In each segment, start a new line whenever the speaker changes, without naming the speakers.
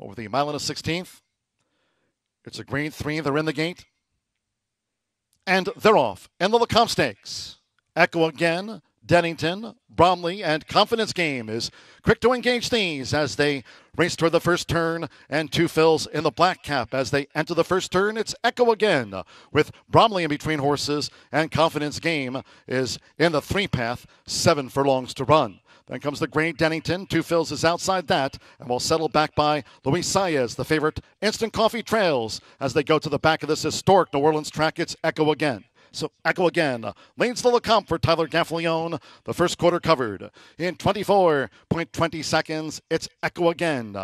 over the mile and a 16th. It's a green three. They're in the gate. And they're off. And the Lecomte Stakes. Echo again. Dennington, Bromley, and Confidence Game is quick to engage these as they race toward the first turn, and Two Phil's in the black cap as they enter the first turn. It's Echo again with Bromley in between horses, and Confidence Game is in the three path, seven furlongs to run. Then comes the Great Dennington. Two Phil's is outside that, and will settle back by Luis Saez, the favorite. Instant Coffee trails as they go to the back of this historic New Orleans track. It's Echo again. So Echo again leads the Lecomte for Tyler Gaffalione. The first quarter covered in 24.20 seconds. It's Echo again.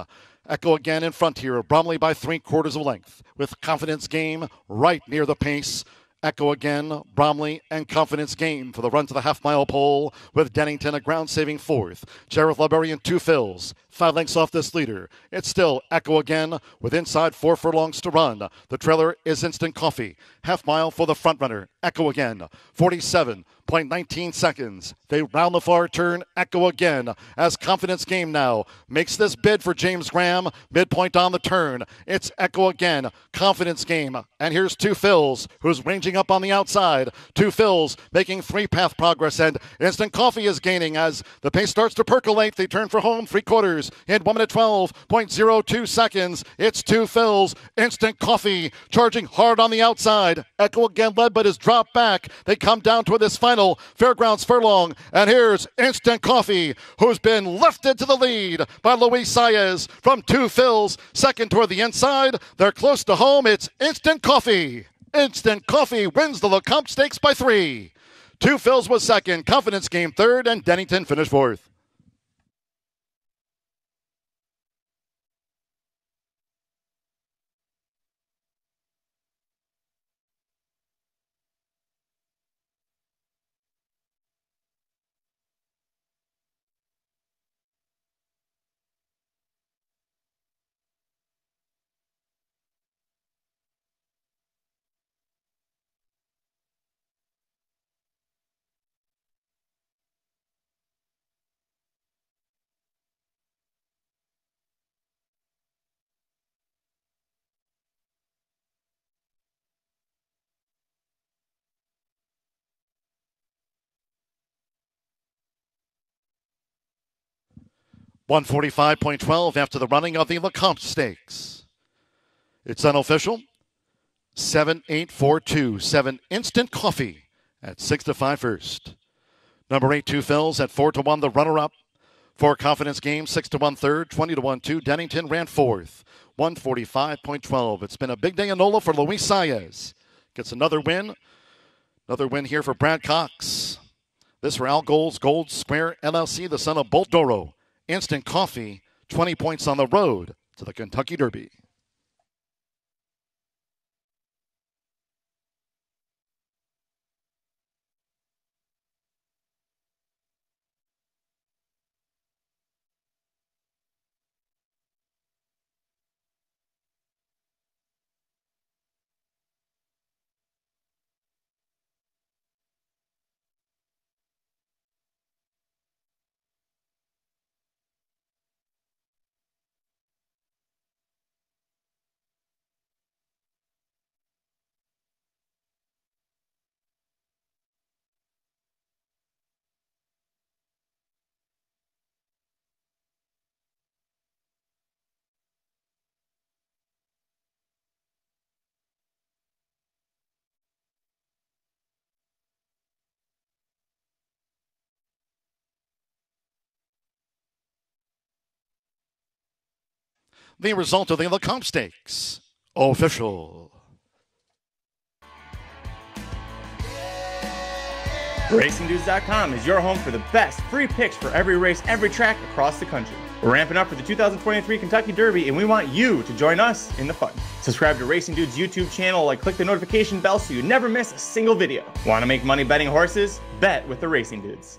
Echo again in front here. Bromley by three quarters of length with confidence game right near the pace. Echo again, Bromley, and Confidence Game for the run to the half mile pole with Dennington a ground saving fourth. Jareth Loveberry Two Phil's, five lengths off this leader. It's still Echo again with inside four furlongs to run. The trailer is Instant Coffee. Half mile for the front runner. Echo again, 47.19 seconds. They round the far turn. Echo again as Confidence Game now makes this bid for James Graham. Midpoint on the turn. It's Echo again, Confidence Game. And here's Two Phil's who's ranging up on the outside. Two Phil's making three path progress, and Instant Coffee is gaining as the pace starts to percolate. They turn for home, three quarters in one minute 12.02 seconds. It's Two Phil's. Instant Coffee charging hard on the outside. Echo again led, but is dropped back. They come down to this final Fairgrounds furlong, and here's Instant Coffee, who's been lifted to the lead by Luis Saez from Two Phil's. Second toward the inside. They're close to home. It's Instant Coffee. Instant Coffee wins the Lecomte Stakes by three. Two Phil's was second, Confidence Game third, and Dennington finished fourth. 145.12 after the running of the Lecomte Stakes. It's unofficial. 7842. 7 instant coffee at 6 to 5 first. Number 8, Two Phil's at 4 to 1, the runner up. For confidence game, 6 to 1 third, 20 to 1 2. Dennington ran fourth. 145.12. It's been a big day in NOLA for Luis Saez. Gets another win. Another win here for Brad Cox. This for Al Gold's Gold Square LLC, the son of Bolt d'Oro. Instant Coffee, 20 points on the road to the Kentucky Derby. The result of the Lecomte Stakes. Official.
RacingDudes.com is your home for the best free picks for every race, every track across the country. We're ramping up for the 2023 Kentucky Derby, and we want you to join us in the fun. Subscribe to Racing Dudes YouTube channel, like click the notification bell so you never miss a single video. Want to make money betting horses? Bet with the Racing Dudes.